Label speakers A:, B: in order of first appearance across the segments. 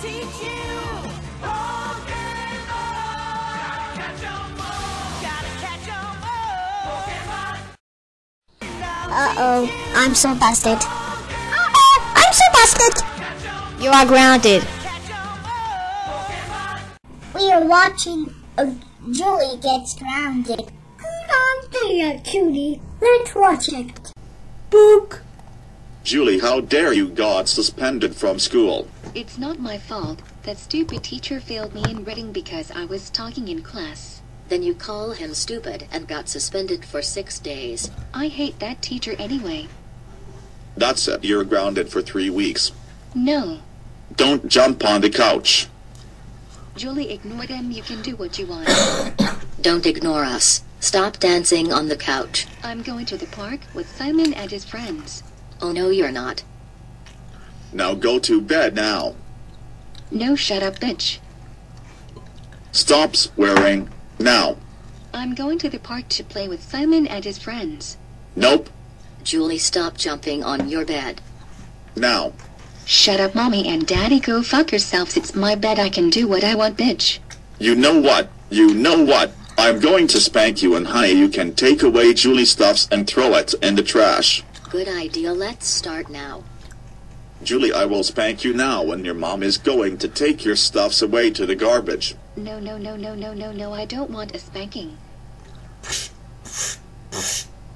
A: teach you Pokemon. Gotta catch 'em all. Gotta catch 'em all. Pokemon.
B: Uh oh, I'm so busted. Uh-oh, I'm so busted.
C: You are grounded.
A: Catch 'em all. Pokemon.
B: We are watching uh, Julie gets grounded. Hold on there, Julie. Let's watch it.
C: Book.
D: Julie, how dare you got suspended from school?
E: It's not my fault. That stupid teacher failed me in reading because I was talking in class.
F: Then you call him stupid and got suspended for six days.
E: I hate that teacher anyway.
D: That's it, you're grounded for three weeks.
E: No.
D: Don't jump on the couch.
E: Julie, ignore them. You can do what you want.
F: Don't ignore us. Stop dancing on the couch.
E: I'm going to the park with Simon and his friends.
F: Oh no, you're not.
D: Now go to bed now.
E: No, shut up, bitch.
D: Stop swearing now.
E: I'm going to the park to play with Simon and his friends.
D: Nope,
F: Julie, stop jumping on your bed.
D: now.
E: Shut up, mommy and daddy. Go fuck yourselves. It's my bed. I can do what I want, bitch.
D: You know what? You know what? I'm going to spank you and honey, you can take away Julie's stuffs and throw it in the trash.
F: Good idea. Let's start now.
D: Julie, I will spank you now when your mom is going to take your stuffs away to the garbage.
E: No, no, no, no, no, no, no. I don't want a spanking.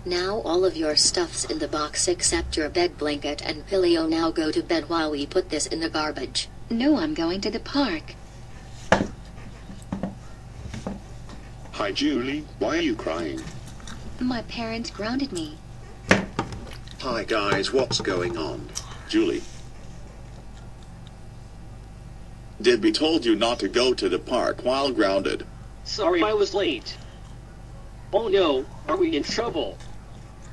F: Now all of your stuff's in the box except your bed blanket and pillow. Now go to bed while we put this in the garbage.
E: No, I'm going to the park.
G: Hi, Julie. Why are you crying?
E: My parents grounded me.
G: Hi, guys. What's going on?
D: Julie. Dibby told you not to go to the park while grounded.
H: Sorry I was late. Oh no, are we in trouble?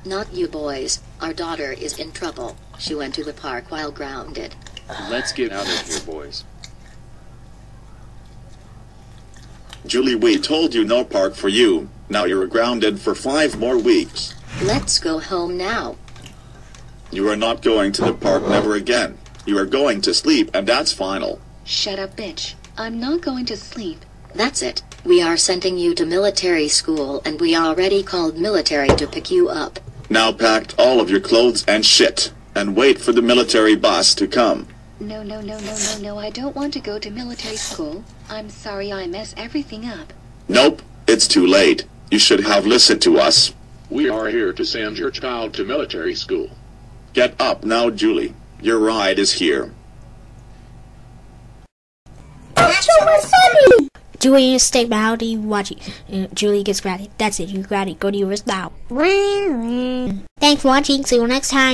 F: Not you boys. Our daughter is in trouble. She went to the park while grounded.
I: Let's get out of here, boys.
D: Julie, we told you no park for you. Now you're grounded for five more weeks.
F: Let's go home now.
D: You are not going to the park never again. You are going to sleep, and that's final.
E: Shut up, bitch. I'm not going to sleep.
F: That's it. We are sending you to military school and we already called military to pick you up.
D: Now pack all of your clothes and shit, and wait for the military bus to come.
E: No, no, no, no, no, no. I don't want to go to military school. I'm sorry I mess everything up.
D: Nope, it's too late. You should have listened to us.
G: We are here to send your child to military school.
D: Get up now, Julie. Your ride is here.
B: We're funny.
C: Julie, stay rowdy, watch it. Uh, Julie gets grounded. That's it, you're grounded. Go to your rest now.
B: Thanks for watching. See you next time.